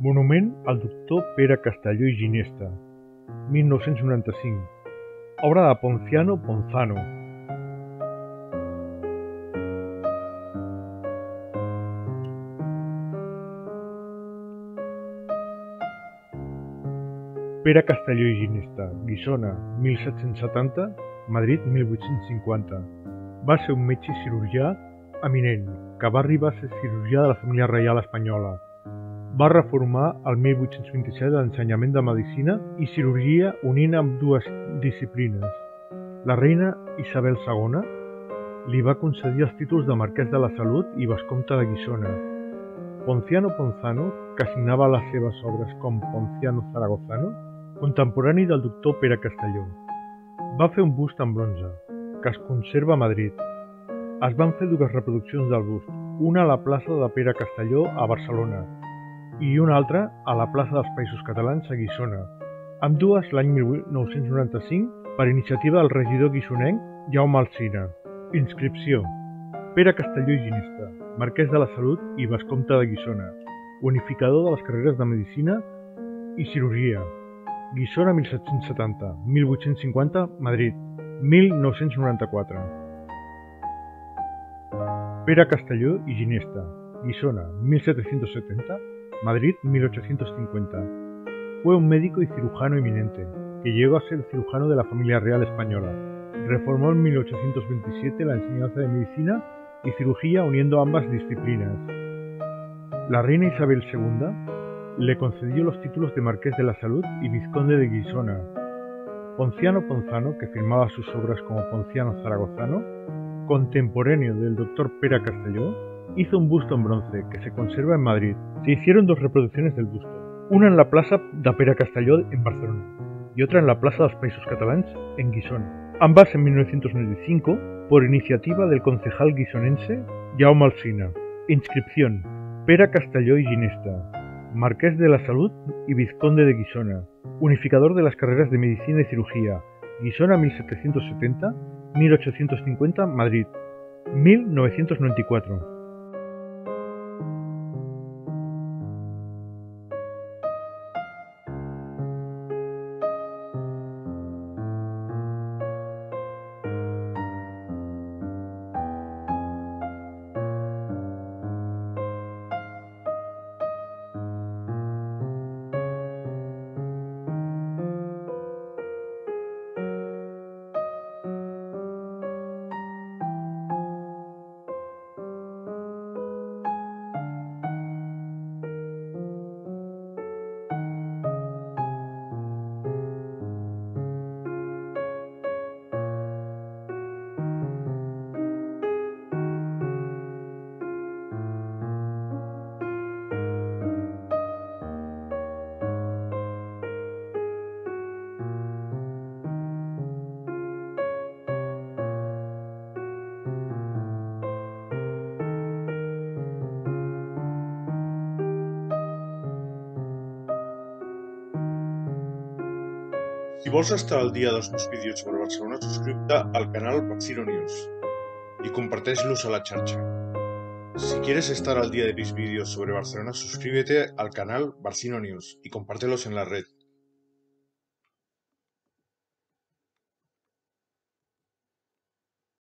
Monument al doctor Pere Castelló i Ginesta, 1995. Obra de Ponciano Ponzano. Pere Castelló i Ginesta, Guissona, 1770, Madrid, 1850. Va ser un metge cirurgià eminent, que va arribar a ser cirurgià de la família reial espanyola. Va reformar el 1827 l'ensenyament de medicina i cirurgia unint amb dues disciplines. La reina Isabel II li va concedir els títols de marquès de la Salut i vescomte de Guissona. Ponciano Ponzano, que signava les seves obres com Ponciano Zaragozano, contemporani del doctor Pere Castelló. Va fer un bust en bronze, que es conserva a Madrid. Es van fer dues reproduccions del bust, una a la plaça de Pere Castelló a Barcelona i una altra a la plaça dels Països Catalans a Guissona, amb dues l'any 1995 per iniciativa del regidor guissonenc Jaume Alcina. Inscripció Pere Castelló i marquès de la Salut i vescomte de Guissona, unificador de les carreres de Medicina i Cirurgia, Guissona 1770, 1850, Madrid, 1994. Pere Castelló i Ginesta, Guissona, 1770, Madrid, 1850. Fue un médico y cirujano eminente, que llegó a ser cirujano de la familia real española. Reformó en 1827 la enseñanza de medicina y cirugía uniendo ambas disciplinas. La reina Isabel II le concedió los títulos de Marqués de la Salud y Vizconde de Guisona. Ponciano Ponzano, que firmaba sus obras como Ponciano Zaragozano, contemporáneo del doctor Pera Castelló, hizo un busto en bronce que se conserva en Madrid. Se hicieron dos reproducciones del busto, una en la plaça de Pere Castelló en Barcelona y otra en la plaza de los Països Catalans en Guissona, ambas en 1995 por iniciativa del concejal guisonense Jaume Alsina. Inscripción: Pere Castelló y Ginesta, Marqués de la Salud y Vizconde de Guissona, unificador de las carreras de medicina y cirugía, Guissona 1770-1850, Madrid, 1994. Si vols estar al dia dels meus vídeos sobre Barcelona, subscriu-te al canal Barcino News y comparteix-los a la xarxa. Si quieres estar al día de mis vídeos sobre Barcelona, suscríbete al canal Barcino News y compártelos en la red.